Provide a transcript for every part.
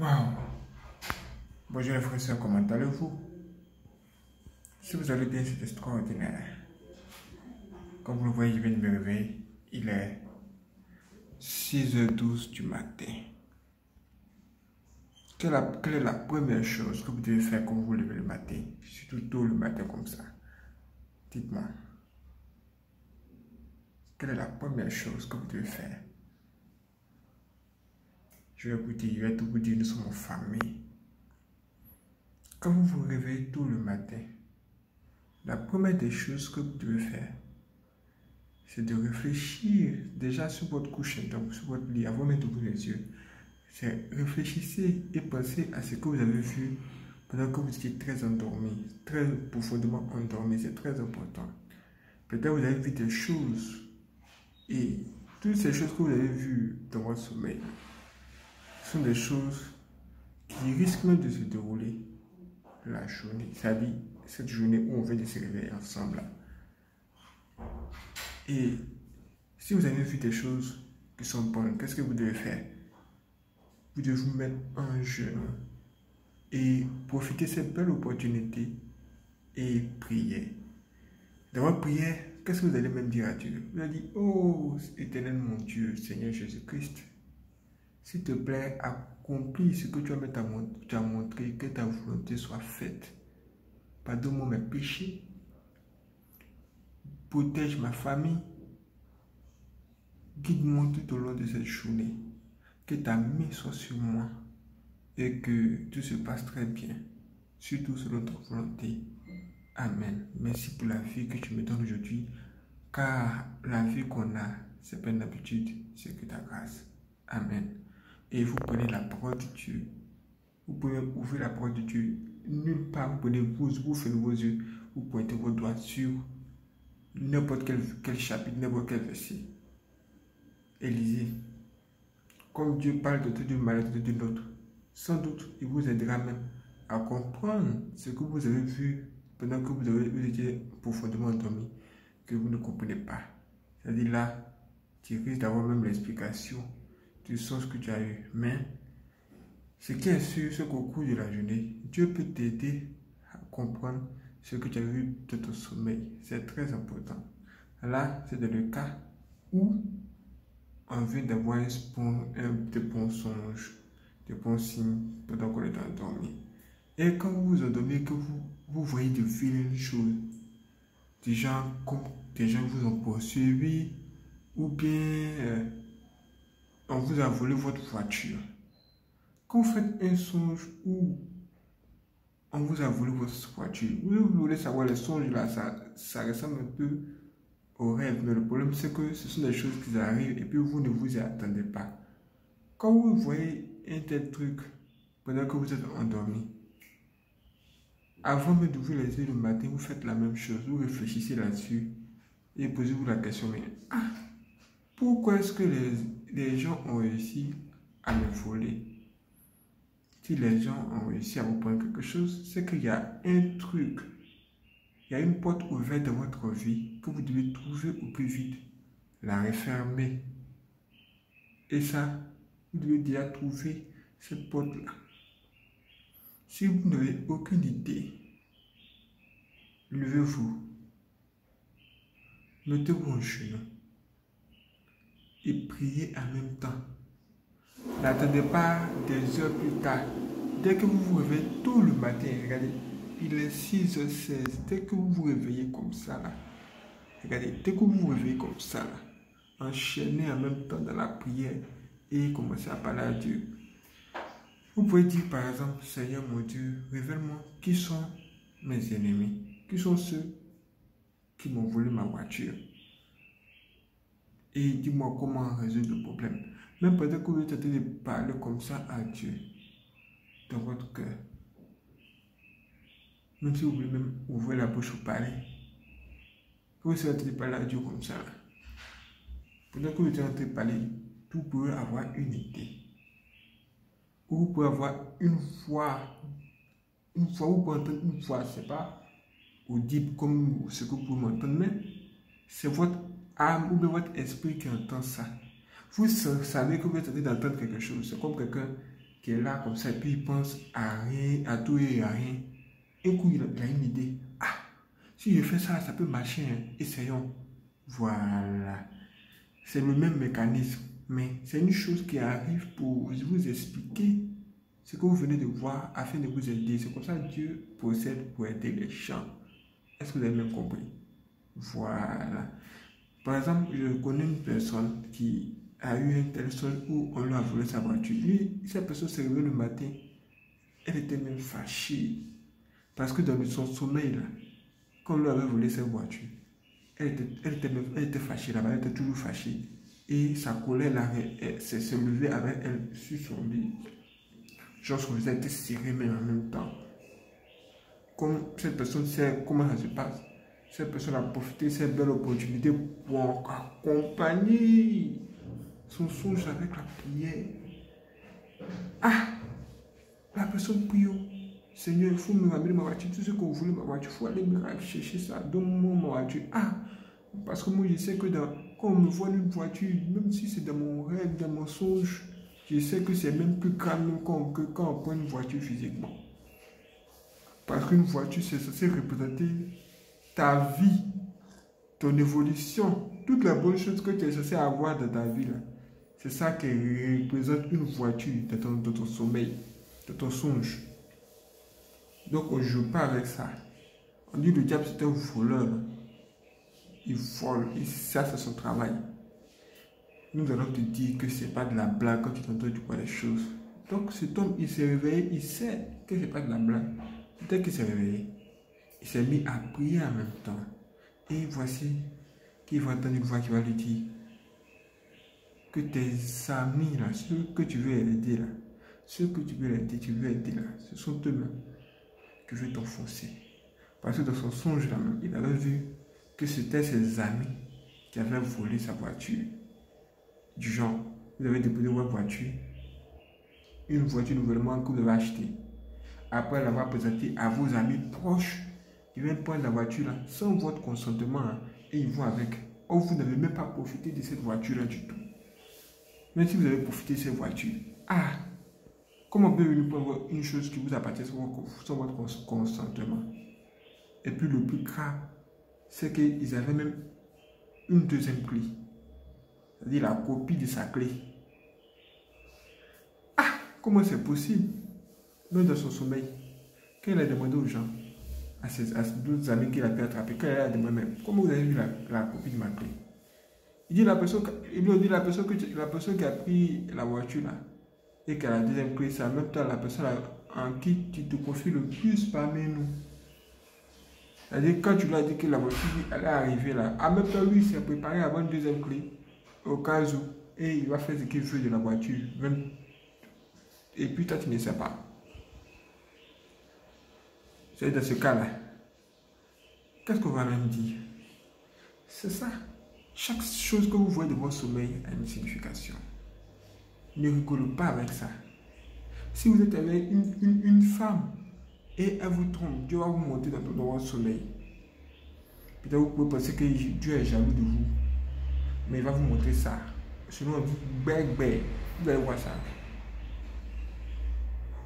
Waouh Bonjour les frères et sœurs, comment allez-vous Si vous allez bien, c'est extraordinaire. Comme vous le voyez, je viens de me réveiller. Il est 6h12 du matin. Quelle, est la première chose que vous devez faire quand vous vous levez le matin? Surtout tôt le matin comme ça. Dites-moi. Quelle est la première chose que vous devez faire? Je vais vous dire, je vais tout vous dire, nous sommes en famille. Quand vous vous réveillez tôt le matin, la première des choses que vous devez faire, c'est de réfléchir déjà sur votre couche, donc sur votre lit, avant même d'ouvrir les yeux. C'est réfléchissez et pensez à ce que vous avez vu pendant que vous étiez très endormi, très profondément endormi. C'est très important. Peut-être vous avez vu des choses et toutes ces choses que vous avez vues dans votre sommeil sont des choses qui risquent de se dérouler la journée, c'est-à-dire cette journée où on vient de se réveiller ensemble. Et si vous avez vu des choses qui sont bonnes, qu'est-ce que vous devez faire? Vous devez vous mettre en jeûne et profiter de cette belle opportunité et prier. Dans votre prière, qu'est-ce que vous allez même dire à Dieu? Vous allez dire, oh éternel mon Dieu, Seigneur Jésus-Christ, s'il te plaît, accomplis ce que tu as montré, que ta volonté soit faite. Pardonne-moi mes péchés. Protège ma famille. Guide-moi tout au long de cette journée. Que ta main soit sur moi et que tout se passe très bien, surtout selon ta volonté. Amen. Merci pour la vie que tu me donnes aujourd'hui, car la vie qu'on a, c'est pas une habitude, c'est que ta grâce. Amen. Et vous prenez la parole de Dieu. Vous pouvez ouvrir la parole de Dieu. Nulle part, vous prenez vous fermez vos yeux, vous pointez vos doigts sur n'importe quel, chapitre, n'importe quel verset. Et lisez. Comme Dieu parle de d'une maladie de l'autre, sans doute, il vous aidera même à comprendre ce que vous avez vu pendant que vous, vous étiez profondément endormi, que vous ne comprenez pas. C'est-à-dire là, tu risques d'avoir même l'explication du sens que tu as eu. Mais ce qui est sûr, c'est qu'au cours de la journée, Dieu peut t'aider à comprendre ce que tu as vu de ton sommeil. C'est très important. Là, c'est le cas où on vient d'avoir un, un, de bons songes, de bons signes pendant qu'on est endormi. Et quand vous vous endormez, que vous, vous voyez de vilaines choses, des gens comme des gens vous ont poursuivi, ou bien euh, on vous a volé votre voiture. Quand vous faites un songe où on vous a volé votre voiture, vous voulez savoir les songes là, ça, ça ressemble un peu au rêve, mais le problème c'est que ce sont des choses qui arrivent et puis vous ne vous y attendez pas. Quand vous voyez un tel truc pendant que vous êtes endormi, avant même d'ouvrir les yeux le matin, vous faites la même chose. Vous réfléchissez là-dessus et posez-vous la question, mais ah, pourquoi est-ce que les, les, gens ont réussi à me voler. Si les gens ont réussi à vous prendre quelque chose, c'est qu'il y a un truc, il y a une porte ouverte dans votre vie que vous devez trouver au plus vite, la refermer. Et ça, vous devez déjà trouver cette porte-là. Si vous n'avez aucune idée, levez-vous, mettez-vous en chemin et priez en même temps. N'attendez pas des heures plus tard. Dès que vous vous réveillez tout le matin, regardez, il est 6h16. Dès que vous vous réveillez comme ça, là, regardez, dès que vous vous réveillez comme ça, là, enchaînez en même temps dans la prière et commencez à parler à Dieu. Vous pouvez dire par exemple, Seigneur mon Dieu, révèle-moi qui sont mes ennemis, qui sont ceux qui m'ont volé ma voiture. Et dis-moi comment résoudre le problème. Même peut-être que vous train de parler comme ça à Dieu, dans votre cœur. Même si vous voulez même ouvrir la bouche pour parler. Vous êtes en train de parler à Dieu comme ça. Pendant que vous êtes en train de parler, vous pouvez avoir une idée vous pouvez avoir une foi, une fois, vous pouvez entendre une fois, c'est pas audible comme ce que vous pouvez m'entendre, mais c'est votre âme votre esprit qui entend ça. Vous savez que vous êtes en train d'entendre quelque chose. C'est comme quelqu'un qui est là comme ça, et puis il pense à rien, à tout et à rien. Un coup, il a, une idée. Ah, si je fais ça, ça peut marcher. Hein. Essayons. Voilà. C'est le même mécanisme. Mais c'est une chose qui arrive pour vous expliquer ce que vous venez de voir afin de vous aider. C'est comme ça que Dieu procède pour aider les gens. Est-ce que vous avez bien compris? Voilà. Par exemple, je connais une personne qui a eu un tel sol où on lui a volé sa voiture. Lui, cette personne s'est réveillée le matin. Elle était même fâchée. Parce que dans son sommeil, là, quand on lui avait volé sa voiture, elle était, elle était, elle était fâchée là-bas, elle était toujours fâchée. Et sa colère s'est levée avec elle sur son lit. Genre, son visage était serré, mais en même temps. Comme cette personne sait comment ça se passe, cette personne a profité de cette belle opportunité pour accompagner son songe avec la prière. Ah, la personne prie. Oh, Seigneur, il faut me ramener ma voiture. Tout ce que vous voulez, ma voiture, il faut aller me chercher ça. Donne-moi ma voiture. Ah, parce que moi, je sais que dans, quand on me voit une voiture, même si c'est dans mon rêve, dans mon songe, je sais que c'est même plus calme que quand on prend une voiture physiquement. Parce qu'une voiture, c'est censé représenter ta vie, ton évolution, toutes les bonnes choses que tu es censé avoir dans ta vie. C'est ça qui représente une voiture dans ton, sommeil, dans ton songe. Donc on ne joue pas avec ça. On dit le diable c'est un voleur. Il vole, ça c'est son travail. Nous allons te dire que ce n'est pas de la blague quand tu t'entends tu vois les choses. Donc cet homme, il s'est réveillé, il sait que ce n'est pas de la blague. Dès qu'il s'est réveillé, il s'est mis à prier en même temps. Et voici qu'il va entendre une voix qui va lui dire que tes amis, là, ceux que tu veux aider, là, ceux que tu veux aider, tu veux aider, là, ce sont eux-mêmes que je vais t'enfoncer. Parce que dans son songe, il avait vu que c'était ses amis qui avaient volé sa voiture. Du genre, vous avez déposé votre voiture, une voiture nouvellement que vous avez achetée. Après l'avoir présentée à vos amis proches, ils viennent prendre la voiture là, sans votre consentement hein, et ils vont avec. Or, vous n'avez même pas profité de cette voiture-là du tout. Même si vous avez profité de cette voiture, ah, comment peut-vous prendre une chose qui vous appartient sans votre consentement Et puis le plus grave, c'est qu'ils avaient même une deuxième clé. C'est-à-dire la copie de sa clé. Ah, comment c'est possible? Même dans son sommeil, il a demandé aux gens, à ses, à d'autres amis qu'il a pu attraper, quand il a demandé, comment vous avez vu la, copie de ma clé Il dit la personne, il lui dit la personne, que, la personne qui a pris la voiture là, et qui a la deuxième clé, c'est en même temps la personne en qui tu te confies le plus parmi nous. C'est-à-dire, quand tu lui as dit que la voiture allait arriver là, en même temps, lui, il s'est préparé avoir une deuxième clé, au cas où, et il va faire ce qu'il veut de la voiture. Même... Et puis, toi, tu ne sais pas. C'est dans ce cas-là. Qu'est-ce qu'on va même dire? C'est ça. Chaque chose que vous voyez de votre sommeil a une signification. Ne rigolez pas avec ça. Si vous êtes avec une, femme et elle vous trompe, Dieu va vous monter dans, dans votre sommeil. Peut-être vous pouvez penser que Dieu est jaloux de vous. Mais il va vous montrer ça. Sinon, on dit Vous allez voir ça.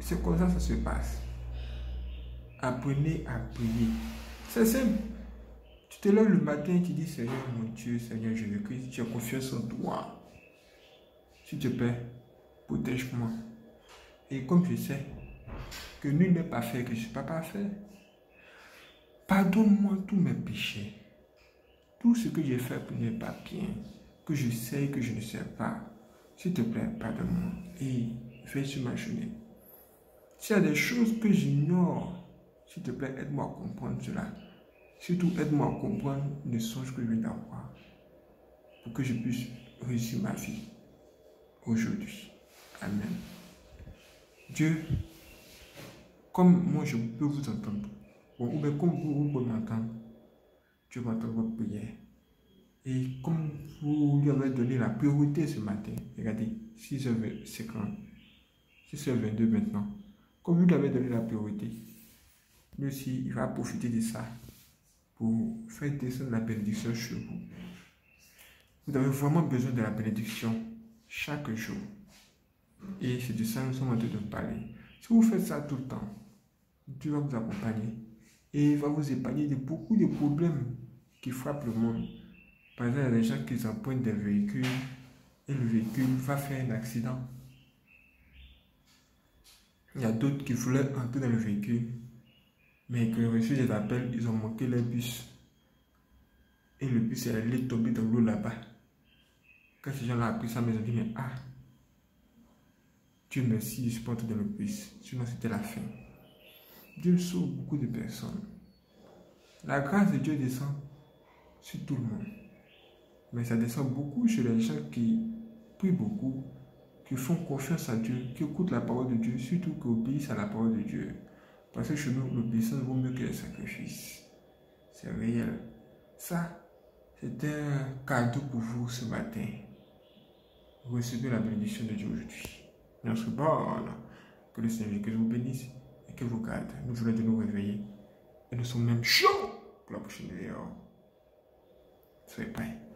C'est comme ça que ça se passe. Apprenez à prier. C'est simple. Tu te lèves le matin et tu dis Seigneur mon Dieu, Seigneur Jésus-Christ, tu as confiance en toi. S'il te plaît, protège-moi. Et comme je sais que nul n'est pas fait, que je ne suis pas parfait, pardonne-moi tous mes péchés. Tout ce que j'ai fait pour n'est pas bien, que je sais que je ne sais pas. S'il te plaît, pardonne-moi et fais sur ma journée. S'il y a des choses que j'ignore, s'il te plaît, aide-moi à comprendre cela. Surtout, aide-moi à comprendre le songe que je viens d'avoir pour que je puisse réussir ma vie aujourd'hui. Amen. Dieu, comme moi je peux vous entendre, ou bien comme vous, pouvez m'entendre, Dieu va entendre votre prière. Et comme vous lui avez donné la priorité ce matin, regardez, 6h50, 6h22 maintenant, comme vous lui avez donné la priorité, lui aussi, il va profiter de ça pour faire descendre la bénédiction sur vous. Vous avez vraiment besoin de la bénédiction chaque jour. Et c'est de ça que nous sommes en train de parler. Si vous faites ça tout le temps, Dieu va vous accompagner et va vous épargner de beaucoup de problèmes qui frappent le monde. Par exemple, il y a des gens qui empruntent des véhicules et le véhicule va faire un accident. Il y a d'autres qui voulaient entrer dans le véhicule, mais ont reçu des appels, ils ont manqué leur bus. Et le bus est allé tomber dans l'eau là-bas. Quand ces gens-là ont appris ça, ils ont dit, mais ah, Dieu merci, je entré dans le bus. Sinon, c'était la fin. Dieu sauve beaucoup de personnes. La grâce de Dieu descend sur tout le monde. Mais ça descend beaucoup sur les gens qui prient beaucoup, qui font confiance à Dieu, qui écoutent la parole de Dieu, surtout qui obéissent à la parole de Dieu. Parce que chez nous, l'obéissance vaut mieux que le sacrifice. C'est réel. Ça, c'est un cadeau pour vous ce matin. Recevez la bénédiction de Dieu aujourd'hui. Merci bon. Que le Seigneur que vous bénisse et que vous garde. Nous voulons de nous réveiller. Et nous sommes même chauds pour la prochaine vidéo. Soyez prêts.